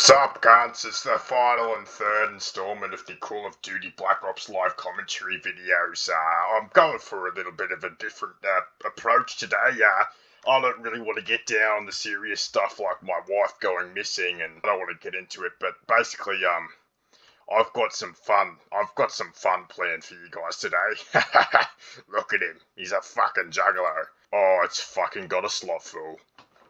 Sup, cunts? It's the final and third installment of the Call of Duty Black Ops live commentary videos. Uh, I'm going for a little bit of a different uh, approach today. Uh, I don't really want to get down the serious stuff like my wife going missing, and I don't want to get into it. But basically, um, I've got some fun. I've got some fun planned for you guys today. Look at him. He's a fucking juggalo. Oh, it's fucking got a slot full.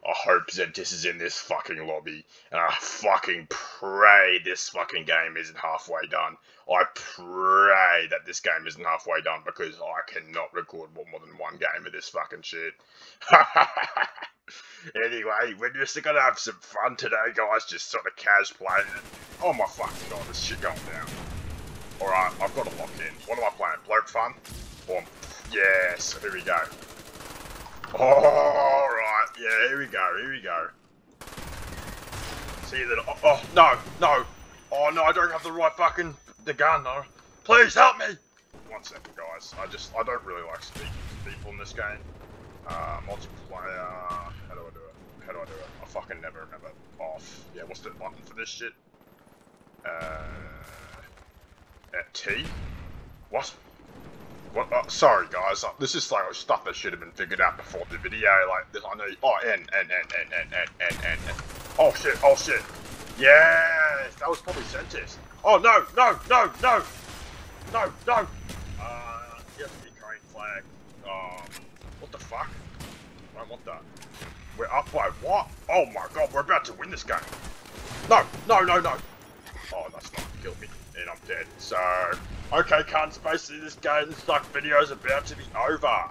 I hope Zentis is in this fucking lobby, and I fucking pray this fucking game isn't halfway done. I pray that this game isn't halfway done because I cannot record more than one game of this fucking shit. anyway, we're just gonna have some fun today, guys. Just sort of cash playing. Oh my fucking god, this shit going down. Alright, I've got to lock in. What am I playing? Bloke fun? Boom. Yes, here we go. Alright, yeah, here we go, here we go. See that, oh, oh, no, no. Oh no, I don't have the right fucking, the gun, no. Please help me! One second, guys. I just, I don't really like speaking to people in this game. Uh, multiplayer, how do I do it? How do I do it? I fucking never remember. Off. Yeah, what's the button for this shit? Uh, at T? What? Uh, sorry, guys. Uh, this is like stuff that should have been figured out before the video. Like, this, I know. Oh, N, N, N, N, N, N, N, N, N. Oh shit! Oh shit! Yes, that was probably Sentis. Oh no! No! No! No! No! No! Uh, yes, Ukraine flag. Um, what the fuck? I want that. We're up by what? Oh my god! We're about to win this game. No! No! No! No! Oh, that's not killed me, and I'm dead. So. Okay, cunts, basically this game suck video is about to be over.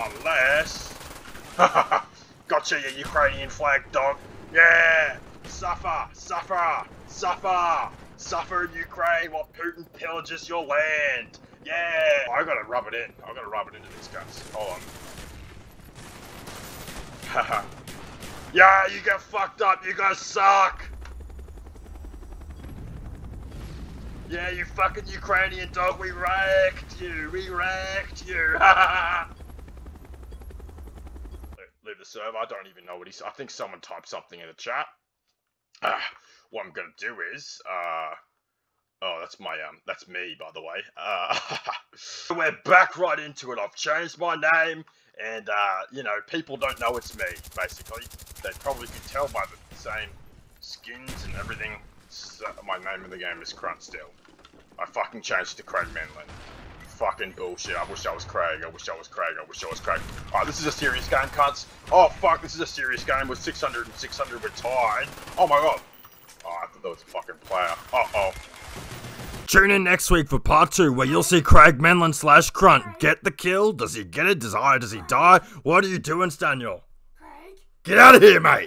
Unless... gotcha, you Ukrainian flag dog. Yeah! Suffer! Suffer! Suffer! Suffer in Ukraine while Putin pillages your land! Yeah! I gotta rub it in. I gotta rub it into these guns. Hold on. Haha. yeah, you get fucked up. You guys suck! Yeah, you fucking Ukrainian dog, we wrecked you, we wrecked you, Leave the server, I don't even know what he's, I think someone typed something in the chat. Uh, what I'm gonna do is, uh, oh, that's my, um, that's me, by the way. Uh, we're back right into it, I've changed my name, and, uh, you know, people don't know it's me, basically. They probably could tell by the same skins and everything. So uh, my name in the game is Crunt still. I fucking changed to Craig Menlin. Fucking bullshit. I wish I was Craig. I wish I was Craig. I wish I was Craig. Alright, this is a serious game, cunts. Oh, fuck, this is a serious game with 600 and 600 we're tied. Oh my god. Oh, I thought that was a fucking player. Uh-oh. Tune in next week for part two, where you'll see Craig Menlin slash Crunt get the kill. Does he get it? Does I? Does he die? What are you doing, Daniel? Craig get out of here, mate!